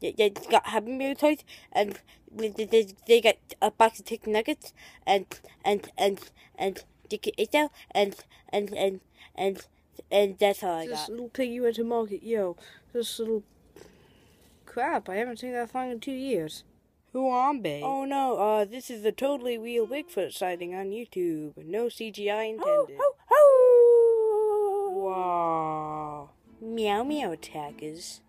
they, they got Happy Meal toys, and they, they, they got a box of chicken nuggets, and and and and you can eat them, and and and and and that's all I This got. little piggy went to market. Yo, this little crap. I haven't seen that song in two years. Who on, babe? Oh no, uh, this is a totally real Bigfoot sighting on YouTube. No CGI intended. Wow. Meow meow attackers.